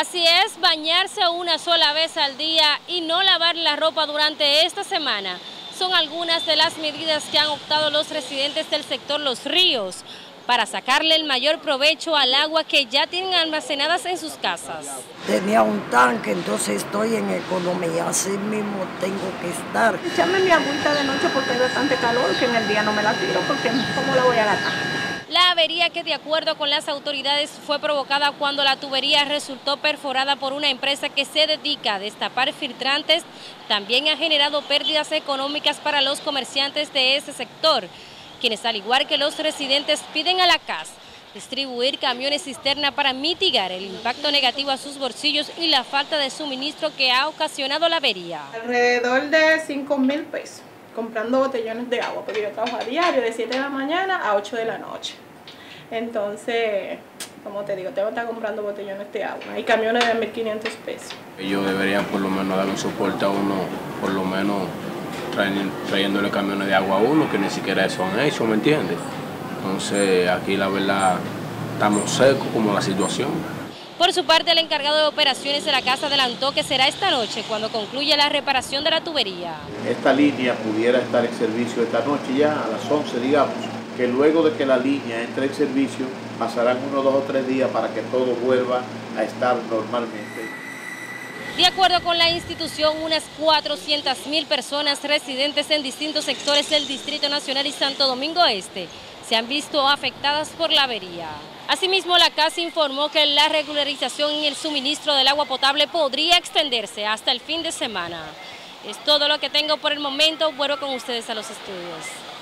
Así es, bañarse una sola vez al día y no lavar la ropa durante esta semana son algunas de las medidas que han optado los residentes del sector Los Ríos para sacarle el mayor provecho al agua que ya tienen almacenadas en sus casas. Tenía un tanque, entonces estoy en economía, así mismo tengo que estar. Echarme mi agüita de noche porque hay bastante calor, que en el día no me la tiro, porque ¿cómo la? La avería que de acuerdo con las autoridades fue provocada cuando la tubería resultó perforada por una empresa que se dedica a destapar filtrantes, también ha generado pérdidas económicas para los comerciantes de ese sector, quienes al igual que los residentes piden a la CAS distribuir camiones cisterna para mitigar el impacto negativo a sus bolsillos y la falta de suministro que ha ocasionado la avería. Alrededor de 5 mil pesos comprando botellones de agua, porque yo trabajo a diario de 7 de la mañana a 8 de la noche. Entonces, como te digo, tengo que estar comprando botellones de agua. Hay camiones de 1.500 pesos. Ellos deberían por lo menos dar un soporte a uno, por lo menos trayéndole camiones de agua a uno, que ni siquiera eso han hecho, ¿me entiendes? Entonces, aquí la verdad, estamos secos como la situación. Por su parte, el encargado de operaciones de la casa adelantó que será esta noche cuando concluya la reparación de la tubería. Esta línea pudiera estar en servicio esta noche ya a las 11, digamos, que luego de que la línea entre en servicio pasarán unos dos o tres días para que todo vuelva a estar normalmente. De acuerdo con la institución, unas 400.000 personas residentes en distintos sectores del Distrito Nacional y Santo Domingo Este se han visto afectadas por la avería. Asimismo, la CAS informó que la regularización en el suministro del agua potable podría extenderse hasta el fin de semana. Es todo lo que tengo por el momento. Vuelvo con ustedes a los estudios.